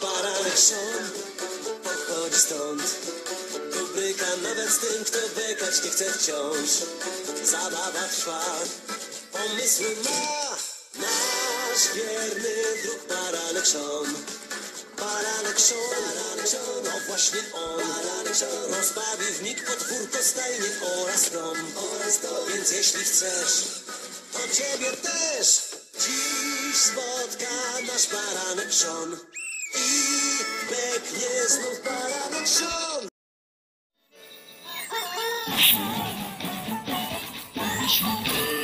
Baranek Sean pochodzi stąd. Rubryka nawet z tym, kto bekać nie chce wciąż. Zabawa trwa, pomysły ma nasz wierny druk Baranek Sean. Baranek Baranek no właśnie on. Baranek Sean rozbawi w mig podwórko, stajnie oraz dom. Oraz dom. Więc jeśli chcesz, nasz Baranek Sean. I beknie znów Baranek Sean. Świt